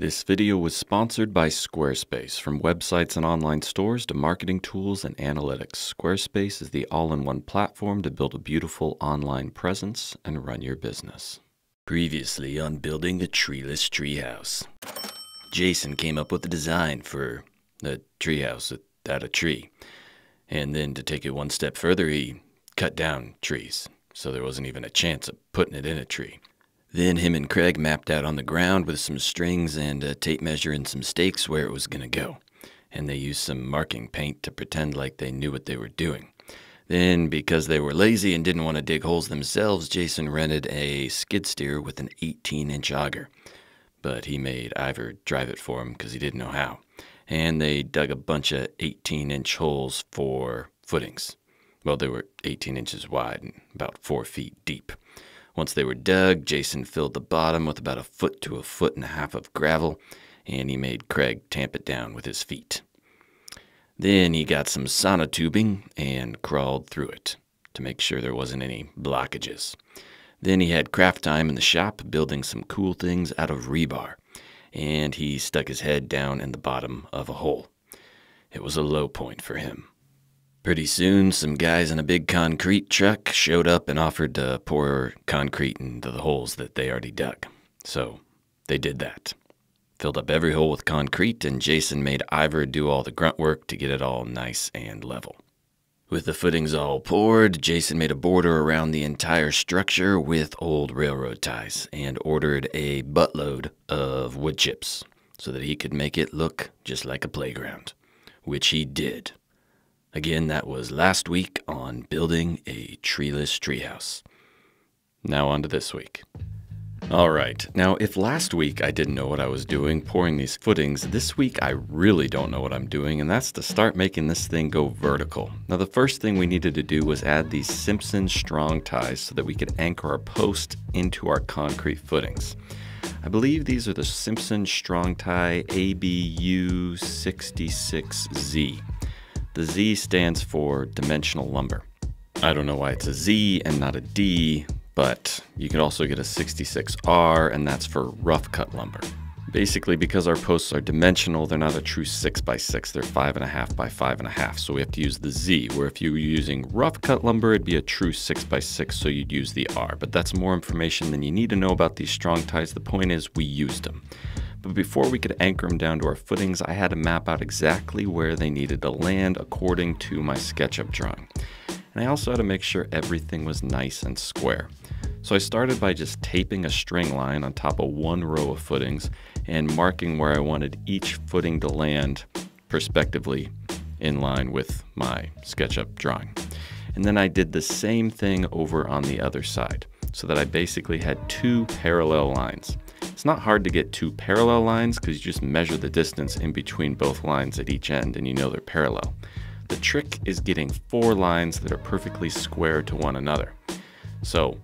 This video was sponsored by Squarespace. From websites and online stores to marketing tools and analytics, Squarespace is the all in one platform to build a beautiful online presence and run your business. Previously on Building a Treeless Treehouse, Jason came up with a design for a treehouse without a tree. And then to take it one step further, he cut down trees, so there wasn't even a chance of putting it in a tree. Then him and Craig mapped out on the ground with some strings and a tape measure and some stakes where it was going to go. And they used some marking paint to pretend like they knew what they were doing. Then, because they were lazy and didn't want to dig holes themselves, Jason rented a skid steer with an 18 inch auger. But he made Ivor drive it for him because he didn't know how. And they dug a bunch of 18 inch holes for footings. Well, they were 18 inches wide and about four feet deep. Once they were dug, Jason filled the bottom with about a foot to a foot and a half of gravel, and he made Craig tamp it down with his feet. Then he got some sonotubing and crawled through it to make sure there wasn't any blockages. Then he had craft time in the shop building some cool things out of rebar, and he stuck his head down in the bottom of a hole. It was a low point for him. Pretty soon, some guys in a big concrete truck showed up and offered to pour concrete into the holes that they already dug. So they did that. Filled up every hole with concrete, and Jason made Ivor do all the grunt work to get it all nice and level. With the footings all poured, Jason made a border around the entire structure with old railroad ties and ordered a buttload of wood chips so that he could make it look just like a playground, which he did. Again, that was last week on building a treeless treehouse. Now on to this week. All right, now if last week I didn't know what I was doing pouring these footings, this week I really don't know what I'm doing, and that's to start making this thing go vertical. Now the first thing we needed to do was add these Simpson strong ties so that we could anchor our post into our concrete footings. I believe these are the Simpson strong tie ABU 66Z. The Z stands for dimensional lumber. I don't know why it's a Z and not a D, but you can also get a 66R, and that's for rough cut lumber. Basically, because our posts are dimensional, they're not a true 6 by 6 they're 5.5 by 5.5, so we have to use the Z, where if you were using rough cut lumber, it'd be a true 6 by 6 so you'd use the R. But that's more information than you need to know about these strong ties. The point is, we used them. But before we could anchor them down to our footings, I had to map out exactly where they needed to land according to my SketchUp drawing. And I also had to make sure everything was nice and square. So I started by just taping a string line on top of one row of footings and marking where I wanted each footing to land prospectively in line with my SketchUp drawing. And then I did the same thing over on the other side so that I basically had two parallel lines. It's not hard to get two parallel lines because you just measure the distance in between both lines at each end and you know they're parallel. The trick is getting four lines that are perfectly square to one another. So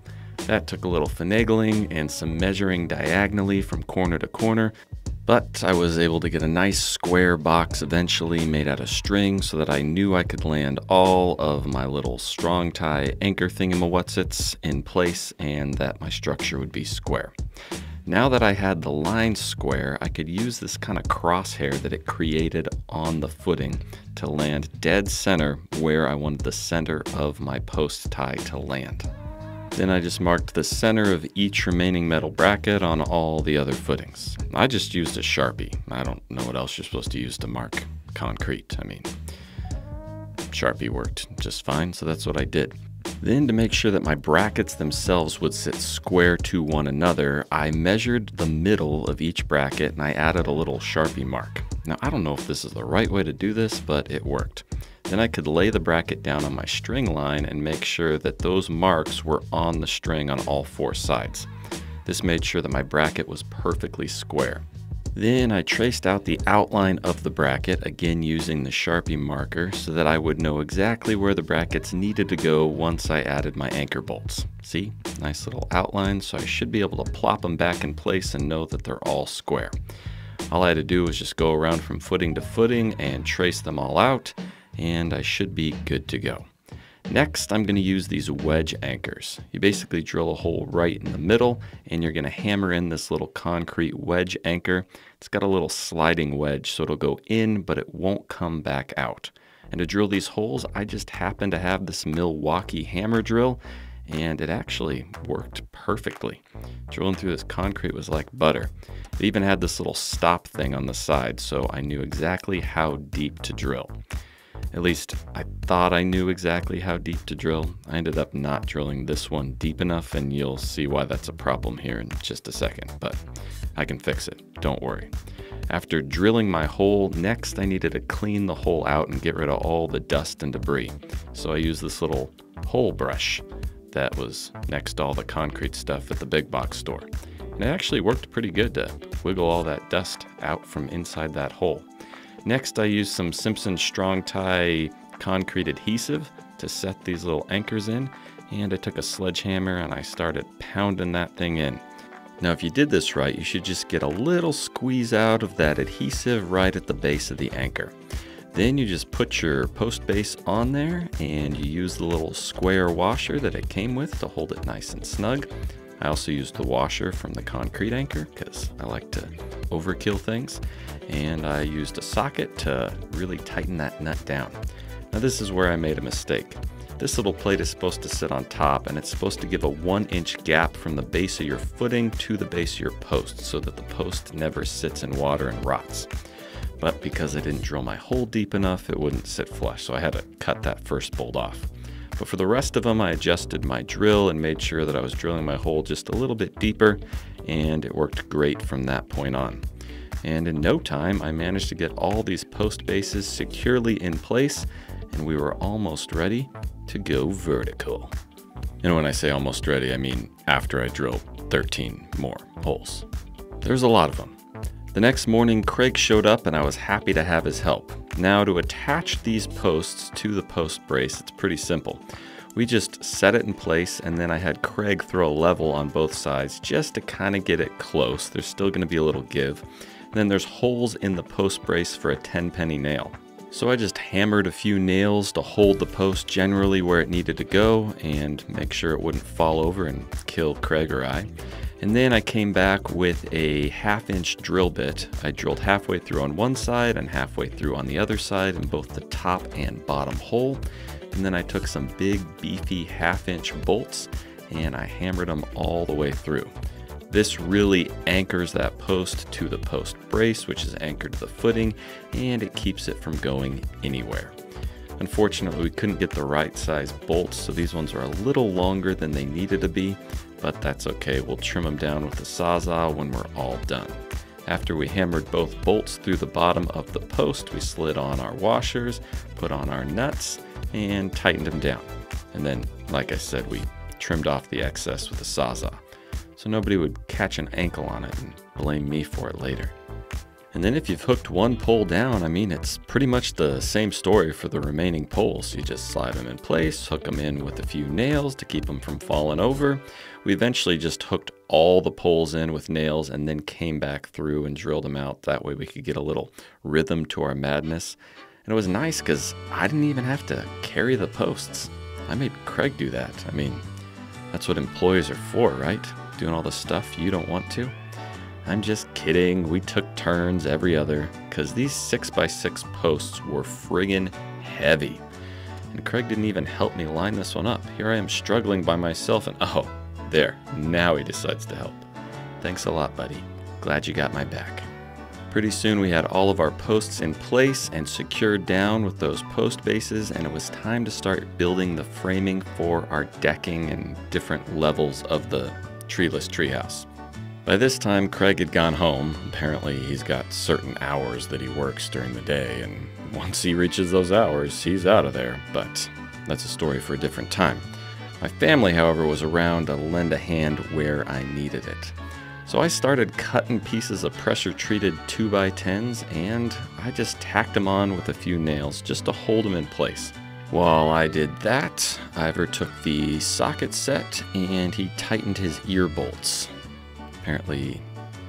that took a little finagling and some measuring diagonally from corner to corner, but I was able to get a nice square box eventually made out of string so that I knew I could land all of my little strong tie anchor thingamawhatsits in place and that my structure would be square. Now that I had the line square, I could use this kind of crosshair that it created on the footing to land dead center where I wanted the center of my post tie to land. Then I just marked the center of each remaining metal bracket on all the other footings. I just used a Sharpie. I don't know what else you're supposed to use to mark concrete. I mean, Sharpie worked just fine, so that's what I did. Then to make sure that my brackets themselves would sit square to one another, I measured the middle of each bracket and I added a little Sharpie mark. Now I don't know if this is the right way to do this, but it worked. Then I could lay the bracket down on my string line and make sure that those marks were on the string on all four sides. This made sure that my bracket was perfectly square. Then I traced out the outline of the bracket, again using the Sharpie marker, so that I would know exactly where the brackets needed to go once I added my anchor bolts. See, nice little outline, so I should be able to plop them back in place and know that they're all square. All I had to do was just go around from footing to footing and trace them all out, and I should be good to go. Next, I'm going to use these wedge anchors. You basically drill a hole right in the middle, and you're going to hammer in this little concrete wedge anchor. It's got a little sliding wedge, so it'll go in, but it won't come back out. And to drill these holes, I just happen to have this Milwaukee hammer drill, and it actually worked perfectly. Drilling through this concrete was like butter. It even had this little stop thing on the side, so I knew exactly how deep to drill. At least I thought I knew exactly how deep to drill. I ended up not drilling this one deep enough, and you'll see why that's a problem here in just a second, but I can fix it, don't worry. After drilling my hole, next I needed to clean the hole out and get rid of all the dust and debris. So I used this little hole brush that was next to all the concrete stuff at the big box store. And it actually worked pretty good to wiggle all that dust out from inside that hole. Next, I used some Simpson Strong Tie concrete adhesive to set these little anchors in, and I took a sledgehammer and I started pounding that thing in. Now, if you did this right, you should just get a little squeeze out of that adhesive right at the base of the anchor. Then you just put your post base on there and you use the little square washer that it came with to hold it nice and snug. I also used the washer from the concrete anchor because I like to overkill things. And I used a socket to really tighten that nut down. Now this is where I made a mistake. This little plate is supposed to sit on top and it's supposed to give a one inch gap from the base of your footing to the base of your post so that the post never sits in water and rots. But because I didn't drill my hole deep enough, it wouldn't sit flush, so I had to cut that first bolt off. But for the rest of them, I adjusted my drill and made sure that I was drilling my hole just a little bit deeper, and it worked great from that point on. And in no time, I managed to get all these post bases securely in place, and we were almost ready to go vertical. And when I say almost ready, I mean after I drilled 13 more holes. There's a lot of them. The next morning, Craig showed up and I was happy to have his help. Now to attach these posts to the post brace, it's pretty simple. We just set it in place and then I had Craig throw a level on both sides just to kind of get it close. There's still going to be a little give. And then there's holes in the post brace for a 10 penny nail. So I just hammered a few nails to hold the post generally where it needed to go and make sure it wouldn't fall over and kill Craig or I. And then I came back with a half inch drill bit. I drilled halfway through on one side and halfway through on the other side in both the top and bottom hole. And then I took some big beefy half inch bolts and I hammered them all the way through. This really anchors that post to the post brace, which is anchored to the footing, and it keeps it from going anywhere. Unfortunately, we couldn't get the right size bolts, so these ones are a little longer than they needed to be, but that's okay. We'll trim them down with the Sawzall when we're all done. After we hammered both bolts through the bottom of the post, we slid on our washers, put on our nuts, and tightened them down. And then, like I said, we trimmed off the excess with a Sawzall, so nobody would catch an ankle on it and blame me for it later. And then if you've hooked one pole down, I mean, it's pretty much the same story for the remaining poles. You just slide them in place, hook them in with a few nails to keep them from falling over. We eventually just hooked all the poles in with nails and then came back through and drilled them out. That way we could get a little rhythm to our madness. And it was nice because I didn't even have to carry the posts. I made Craig do that. I mean, that's what employees are for, right? Doing all the stuff you don't want to. I'm just kidding. We took turns every other because these 6x6 posts were friggin' heavy. And Craig didn't even help me line this one up. Here I am struggling by myself, and oh, there, now he decides to help. Thanks a lot, buddy. Glad you got my back. Pretty soon we had all of our posts in place and secured down with those post bases, and it was time to start building the framing for our decking and different levels of the treeless treehouse. By this time, Craig had gone home. Apparently, he's got certain hours that he works during the day, and once he reaches those hours, he's out of there. But that's a story for a different time. My family, however, was around to lend a hand where I needed it. So I started cutting pieces of pressure treated 2x10s and I just tacked them on with a few nails just to hold them in place. While I did that, Ivor took the socket set and he tightened his ear bolts. Apparently,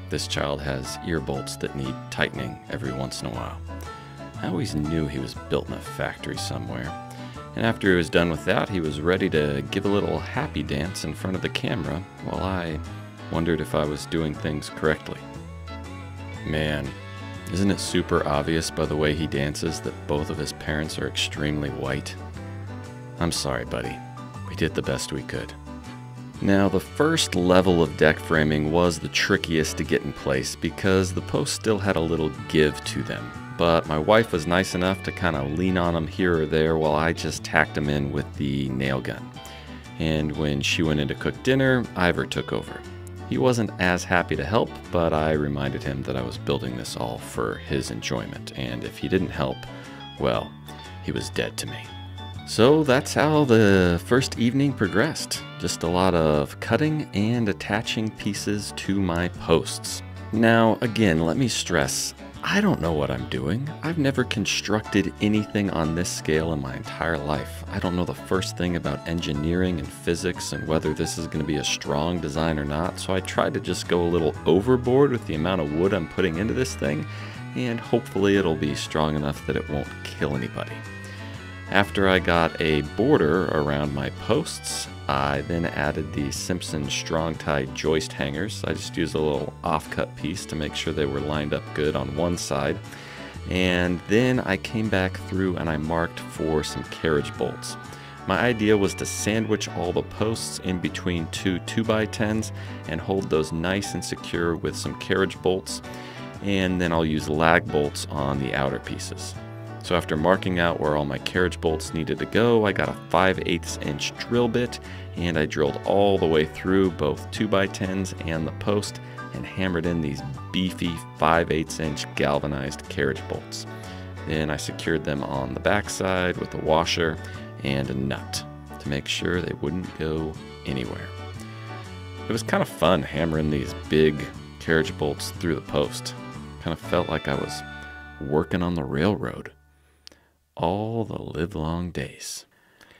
this child has ear bolts that need tightening every once in a while. I always knew he was built in a factory somewhere. And after he was done with that, he was ready to give a little happy dance in front of the camera while I wondered if I was doing things correctly. Man, isn't it super obvious by the way he dances that both of his parents are extremely white? I'm sorry, buddy. We did the best we could. Now, the first level of deck framing was the trickiest to get in place because the posts still had a little give to them. But my wife was nice enough to kind of lean on them here or there while I just tacked them in with the nail gun. And when she went in to cook dinner, Ivor took over. He wasn't as happy to help, but I reminded him that I was building this all for his enjoyment, and if he didn't help, well, he was dead to me. So that's how the first evening progressed. Just a lot of cutting and attaching pieces to my posts. Now, again, let me stress I don't know what I'm doing. I've never constructed anything on this scale in my entire life. I don't know the first thing about engineering and physics and whether this is going to be a strong design or not, so I tried to just go a little overboard with the amount of wood I'm putting into this thing, and hopefully it'll be strong enough that it won't kill anybody. After I got a border around my posts, I then added the Simpson Strong Tie joist hangers. I just used a little offcut piece to make sure they were lined up good on one side. And then I came back through and I marked for some carriage bolts. My idea was to sandwich all the posts in between two 2x10s and hold those nice and secure with some carriage bolts. And then I'll use lag bolts on the outer pieces. So after marking out where all my carriage bolts needed to go, I got a 5 8 inch drill bit and I drilled all the way through both 2x10s and the post and hammered in these beefy 5 8 inch galvanized carriage bolts. Then I secured them on the backside with a washer and a nut to make sure they wouldn't go anywhere. It was kind of fun hammering these big carriage bolts through the post. Kind of felt like I was working on the railroad all the livelong days.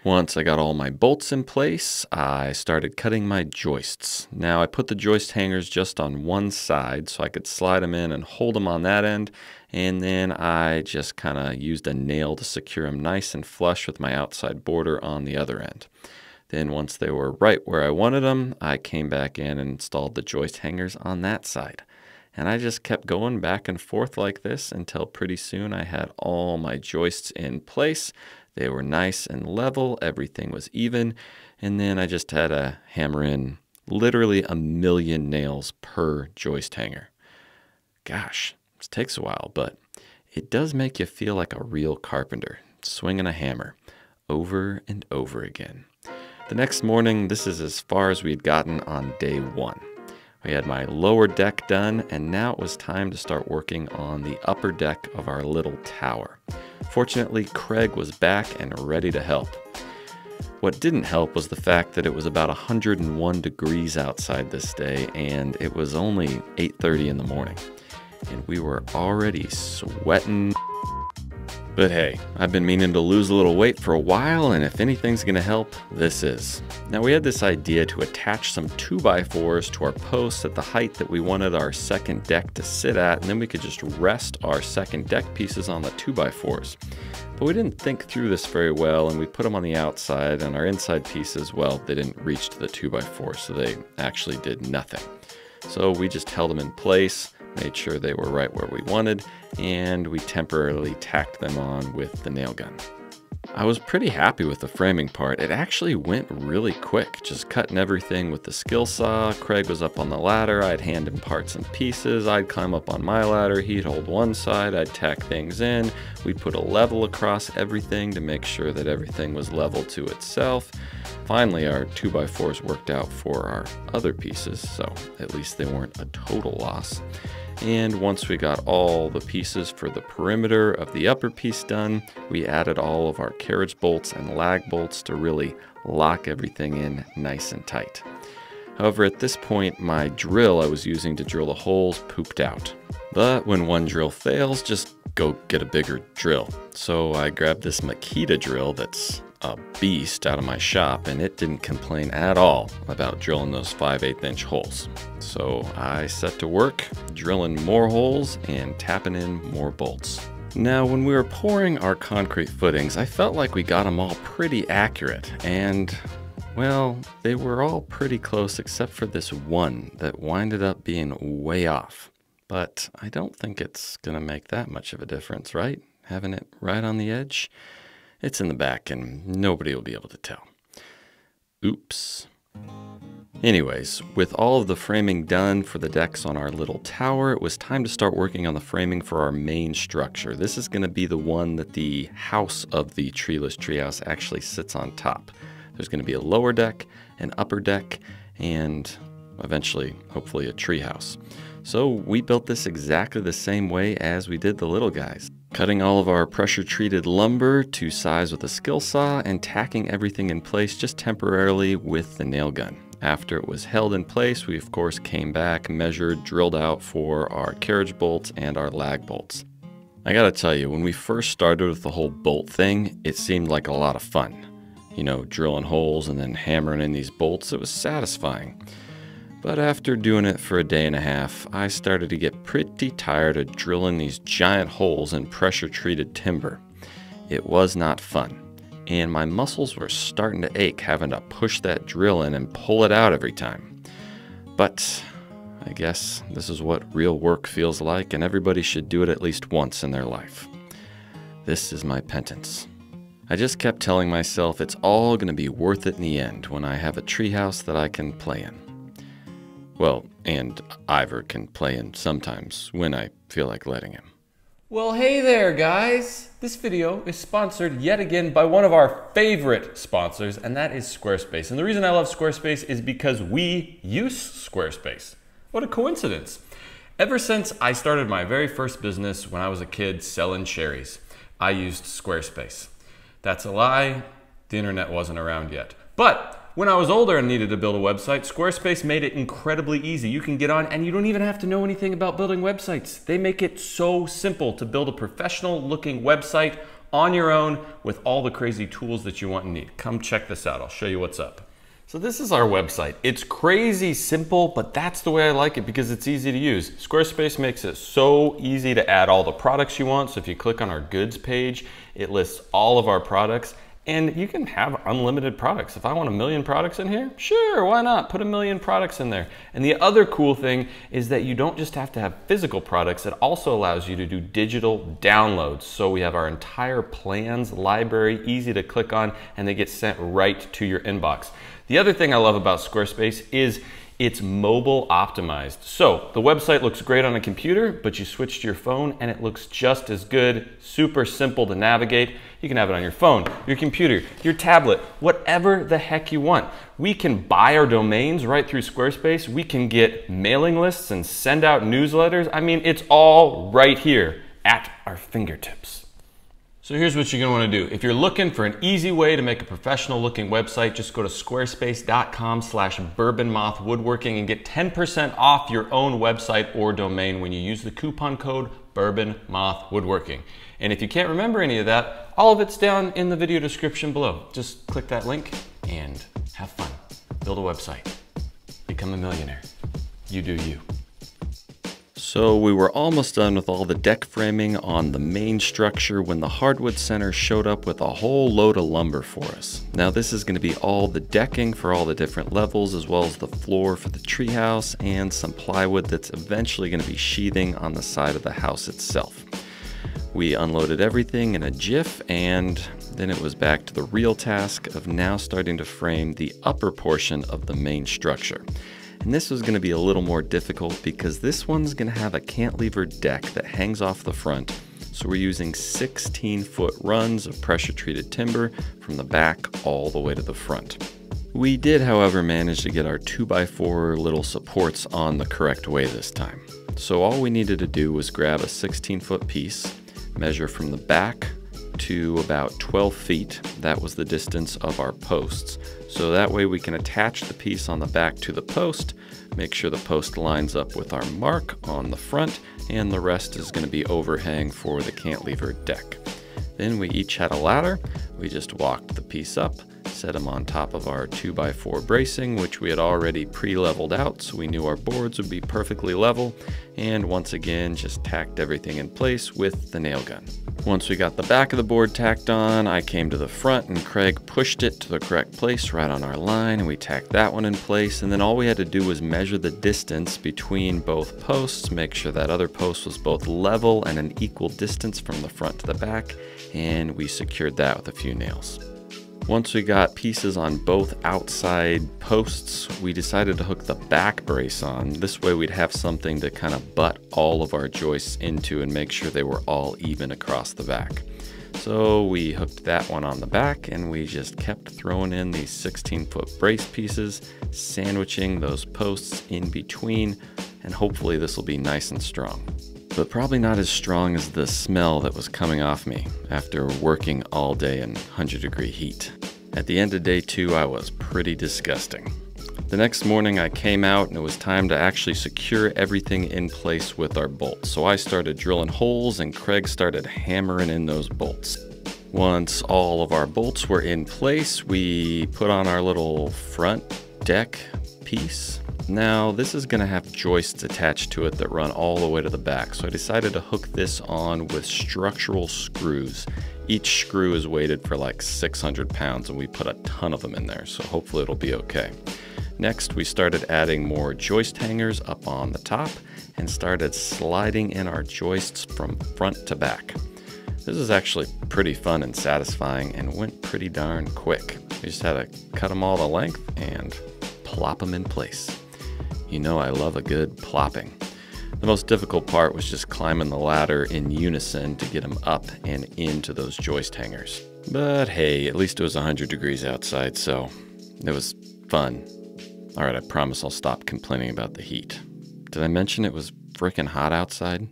Once I got all my bolts in place, I started cutting my joists. Now I put the joist hangers just on one side so I could slide them in and hold them on that end, and then I just kind of used a nail to secure them nice and flush with my outside border on the other end. Then once they were right where I wanted them, I came back in and installed the joist hangers on that side. And I just kept going back and forth like this until pretty soon I had all my joists in place. They were nice and level, everything was even. And then I just had to hammer in literally a million nails per joist hanger. Gosh, this takes a while, but it does make you feel like a real carpenter, swinging a hammer over and over again. The next morning, this is as far as we had gotten on day one. We had my lower deck done, and now it was time to start working on the upper deck of our little tower. Fortunately, Craig was back and ready to help. What didn't help was the fact that it was about 101 degrees outside this day and it was only 8:30 in the morning. And we were already sweating but hey, I've been meaning to lose a little weight for a while, and if anything's gonna help, this is. Now, we had this idea to attach some 2x4s to our posts at the height that we wanted our second deck to sit at, and then we could just rest our second deck pieces on the 2x4s. But we didn't think through this very well, and we put them on the outside, and our inside pieces, well, they didn't reach to the 2x4, so they actually did nothing. So we just held them in place made sure they were right where we wanted, and we temporarily tacked them on with the nail gun. I was pretty happy with the framing part. It actually went really quick, just cutting everything with the skill saw. Craig was up on the ladder, I'd hand him parts and pieces, I'd climb up on my ladder, he'd hold one side, I'd tack things in, we'd put a level across everything to make sure that everything was level to itself. Finally, our 2x4s worked out for our other pieces, so at least they weren't a total loss. And once we got all the pieces for the perimeter of the upper piece done, we added all of our carriage bolts and lag bolts to really lock everything in nice and tight. However, at this point, my drill I was using to drill the holes pooped out. But when one drill fails, just go get a bigger drill. So I grabbed this Makita drill that's a beast out of my shop, and it didn't complain at all about drilling those 5 8 inch holes. So I set to work drilling more holes and tapping in more bolts. Now, when we were pouring our concrete footings, I felt like we got them all pretty accurate, and well, they were all pretty close except for this one that winded up being way off. But I don't think it's going to make that much of a difference, right? Having it right on the edge? It's in the back and nobody will be able to tell. Oops. Anyways, with all of the framing done for the decks on our little tower, it was time to start working on the framing for our main structure. This is going to be the one that the house of the treeless treehouse actually sits on top. There's going to be a lower deck, an upper deck, and eventually, hopefully, a treehouse. So we built this exactly the same way as we did the little guys. Cutting all of our pressure treated lumber to size with a skill saw and tacking everything in place just temporarily with the nail gun. After it was held in place, we of course came back, measured, drilled out for our carriage bolts and our lag bolts. I gotta tell you, when we first started with the whole bolt thing, it seemed like a lot of fun. You know, drilling holes and then hammering in these bolts, it was satisfying. But after doing it for a day and a half, I started to get pretty tired of drilling these giant holes in pressure treated timber. It was not fun and my muscles were starting to ache having to push that drill in and pull it out every time. But I guess this is what real work feels like, and everybody should do it at least once in their life. This is my penance. I just kept telling myself it's all going to be worth it in the end when I have a treehouse that I can play in. Well, and Ivor can play in sometimes when I feel like letting him. Well, hey there, guys. This video is sponsored yet again by one of our favorite sponsors, and that is Squarespace. And the reason I love Squarespace is because we use Squarespace. What a coincidence. Ever since I started my very first business when I was a kid selling cherries, I used Squarespace. That's a lie. The internet wasn't around yet. But when I was older and needed to build a website, Squarespace made it incredibly easy. You can get on and you don't even have to know anything about building websites. They make it so simple to build a professional looking website on your own with all the crazy tools that you want and need. Come check this out. I'll show you what's up. So this is our website. It's crazy simple, but that's the way I like it because it's easy to use. Squarespace makes it so easy to add all the products you want. So if you click on our goods page, it lists all of our products and you can have unlimited products. If I want a million products in here, sure, why not? Put a million products in there. And the other cool thing is that you don't just have to have physical products, it also allows you to do digital downloads. So we have our entire plans library, easy to click on, and they get sent right to your inbox. The other thing I love about Squarespace is it's mobile optimized. So the website looks great on a computer, but you switch to your phone and it looks just as good, super simple to navigate. You can have it on your phone, your computer, your tablet, whatever the heck you want. We can buy our domains right through Squarespace. We can get mailing lists and send out newsletters. I mean, it's all right here at our fingertips. So here's what you're gonna wanna do. If you're looking for an easy way to make a professional looking website, just go to squarespace.com slash bourbonmothwoodworking and get 10% off your own website or domain when you use the coupon code bourbonmothwoodworking. And if you can't remember any of that, all of it's down in the video description below. Just click that link and have fun. Build a website. Become a millionaire. You do you. So we were almost done with all the deck framing on the main structure when the hardwood center showed up with a whole load of lumber for us. Now this is going to be all the decking for all the different levels as well as the floor for the treehouse and some plywood that's eventually going to be sheathing on the side of the house itself. We unloaded everything in a jiff and then it was back to the real task of now starting to frame the upper portion of the main structure. And this was going to be a little more difficult because this one's going to have a cantilever deck that hangs off the front. So we're using 16 foot runs of pressure treated timber from the back all the way to the front. We did, however, manage to get our 2x4 little supports on the correct way this time. So all we needed to do was grab a 16 foot piece, measure from the back to about 12 feet. That was the distance of our posts. So that way we can attach the piece on the back to the post, make sure the post lines up with our mark on the front, and the rest is going to be overhang for the cantilever deck. Then we each had a ladder. We just walked the piece up, set them on top of our 2x4 bracing, which we had already pre-leveled out so we knew our boards would be perfectly level, and once again just tacked everything in place with the nail gun. Once we got the back of the board tacked on, I came to the front and Craig pushed it to the correct place right on our line and we tacked that one in place and then all we had to do was measure the distance between both posts, make sure that other post was both level and an equal distance from the front to the back and we secured that with a few nails. Once we got pieces on both outside posts, we decided to hook the back brace on. This way we'd have something to kind of butt all of our joists into and make sure they were all even across the back. So we hooked that one on the back and we just kept throwing in these 16 foot brace pieces, sandwiching those posts in between, and hopefully this will be nice and strong but probably not as strong as the smell that was coming off me after working all day in 100 degree heat. At the end of day two, I was pretty disgusting. The next morning, I came out and it was time to actually secure everything in place with our bolts. So I started drilling holes and Craig started hammering in those bolts. Once all of our bolts were in place, we put on our little front deck piece now this is going to have joists attached to it that run all the way to the back, so I decided to hook this on with structural screws. Each screw is weighted for like 600 pounds and we put a ton of them in there, so hopefully it'll be okay. Next, we started adding more joist hangers up on the top and started sliding in our joists from front to back. This is actually pretty fun and satisfying and went pretty darn quick. We just had to cut them all the length and plop them in place. You know I love a good plopping. The most difficult part was just climbing the ladder in unison to get them up and into those joist hangers. But hey, at least it was 100 degrees outside, so it was fun. Alright, I promise I'll stop complaining about the heat. Did I mention it was frickin' hot outside?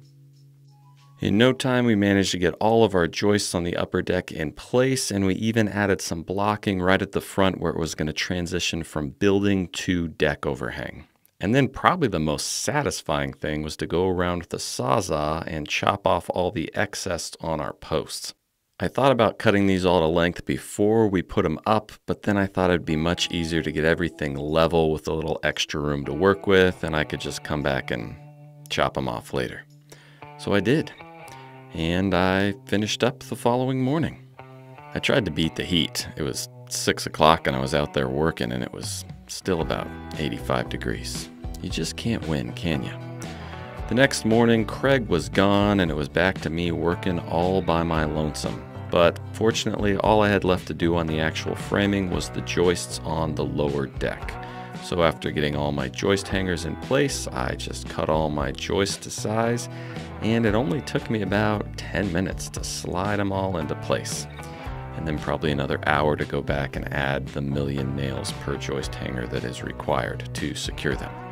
In no time, we managed to get all of our joists on the upper deck in place, and we even added some blocking right at the front where it was going to transition from building to deck overhang. And then probably the most satisfying thing was to go around with the sawzall and chop off all the excess on our posts. I thought about cutting these all to length before we put them up, but then I thought it'd be much easier to get everything level with a little extra room to work with, and I could just come back and chop them off later. So I did, and I finished up the following morning. I tried to beat the heat. It was 6 o'clock and I was out there working, and it was still about 85 degrees. You just can't win, can you? The next morning, Craig was gone and it was back to me working all by my lonesome. But fortunately, all I had left to do on the actual framing was the joists on the lower deck. So after getting all my joist hangers in place, I just cut all my joists to size, and it only took me about 10 minutes to slide them all into place and then probably another hour to go back and add the million nails per joist hanger that is required to secure them.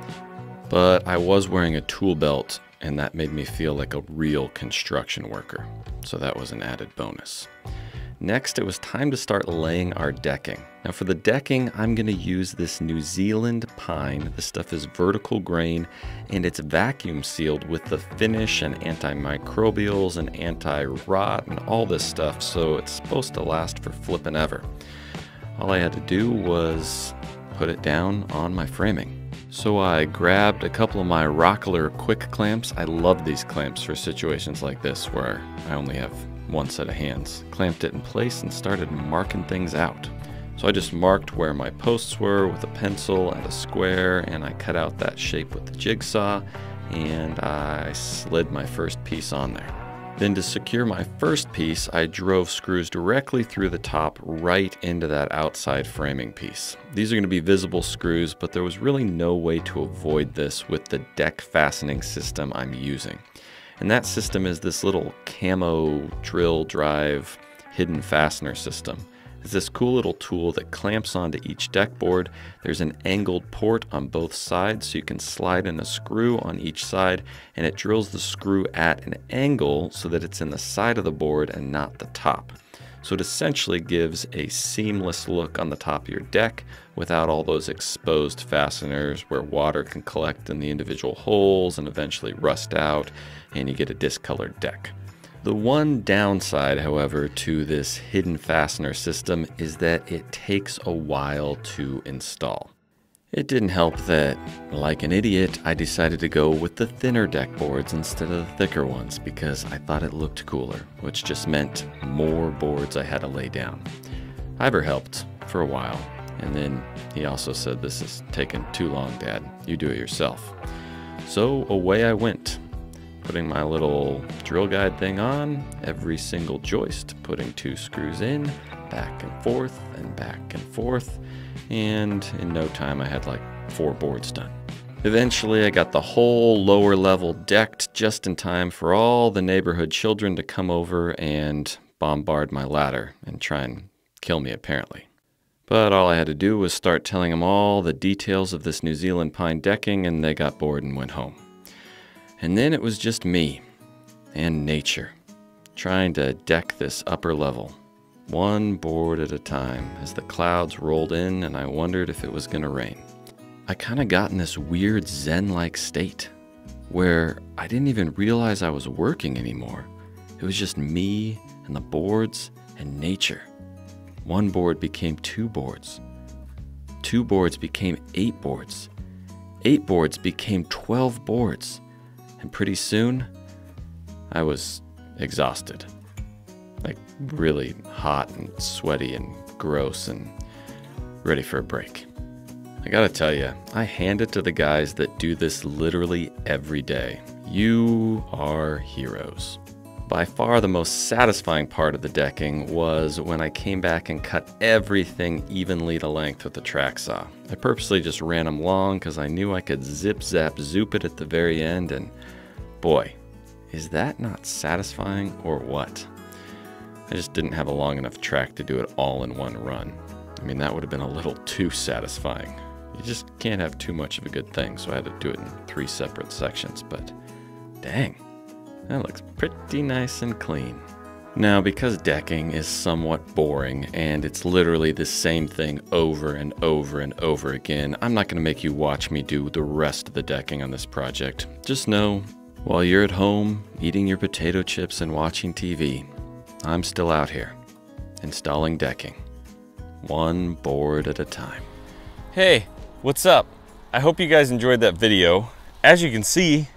But I was wearing a tool belt and that made me feel like a real construction worker, so that was an added bonus. Next, it was time to start laying our decking. Now for the decking, I'm gonna use this New Zealand pine. This stuff is vertical grain and it's vacuum sealed with the finish and antimicrobials and anti-rot and all this stuff, so it's supposed to last for flippin' ever. All I had to do was put it down on my framing. So I grabbed a couple of my Rockler quick clamps. I love these clamps for situations like this where I only have one set of hands, clamped it in place, and started marking things out. So I just marked where my posts were with a pencil and a square, and I cut out that shape with the jigsaw, and I slid my first piece on there. Then to secure my first piece, I drove screws directly through the top right into that outside framing piece. These are going to be visible screws, but there was really no way to avoid this with the deck fastening system I'm using. And that system is this little camo drill drive hidden fastener system. It's this cool little tool that clamps onto each deck board. There's an angled port on both sides so you can slide in a screw on each side and it drills the screw at an angle so that it's in the side of the board and not the top. So it essentially gives a seamless look on the top of your deck without all those exposed fasteners where water can collect in the individual holes and eventually rust out and you get a discolored deck. The one downside, however, to this hidden fastener system is that it takes a while to install. It didn't help that, like an idiot, I decided to go with the thinner deck boards instead of the thicker ones because I thought it looked cooler, which just meant more boards I had to lay down. Ivor helped for a while, and then he also said, This is taking too long, Dad. You do it yourself. So away I went, putting my little drill guide thing on, every single joist, putting two screws in, back and forth, and back and forth and in no time I had like four boards done. Eventually, I got the whole lower level decked just in time for all the neighborhood children to come over and bombard my ladder and try and kill me, apparently. But all I had to do was start telling them all the details of this New Zealand pine decking, and they got bored and went home. And then it was just me and nature trying to deck this upper level one board at a time as the clouds rolled in and I wondered if it was going to rain. I kind of got in this weird Zen like state where I didn't even realize I was working anymore. It was just me and the boards and nature. One board became two boards. Two boards became eight boards. Eight boards became 12 boards. And pretty soon, I was exhausted like really hot and sweaty and gross and ready for a break. I gotta tell you, I hand it to the guys that do this literally every day. You are heroes. By far the most satisfying part of the decking was when I came back and cut everything evenly to length with the track saw. I purposely just ran them long because I knew I could zip zap zoop it at the very end and boy, is that not satisfying or what? I just didn't have a long enough track to do it all in one run. I mean, that would have been a little too satisfying. You just can't have too much of a good thing, so I had to do it in three separate sections, but dang, that looks pretty nice and clean. Now, because decking is somewhat boring and it's literally the same thing over and over and over again, I'm not going to make you watch me do the rest of the decking on this project. Just know, while you're at home eating your potato chips and watching TV, I'm still out here, installing decking, one board at a time. Hey, what's up? I hope you guys enjoyed that video. As you can see,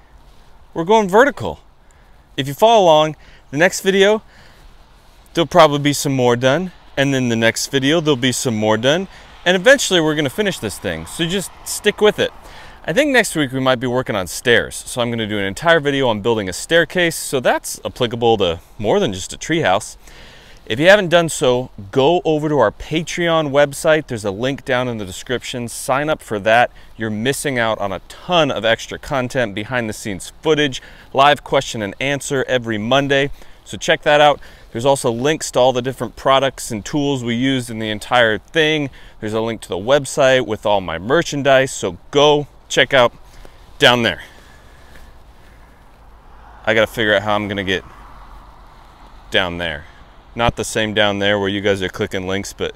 we're going vertical. If you follow along, the next video, there'll probably be some more done. And then the next video, there'll be some more done. And eventually we're gonna finish this thing. So just stick with it. I think next week we might be working on stairs. So I'm gonna do an entire video on building a staircase. So that's applicable to more than just a treehouse. If you haven't done so, go over to our Patreon website. There's a link down in the description. Sign up for that. You're missing out on a ton of extra content, behind the scenes footage, live question and answer every Monday. So check that out. There's also links to all the different products and tools we used in the entire thing. There's a link to the website with all my merchandise. So go check out down there. I got to figure out how I'm to get down there. Not the same down there where you guys are clicking links, but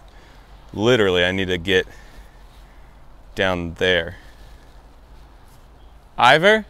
literally I need to get down there. Ivor?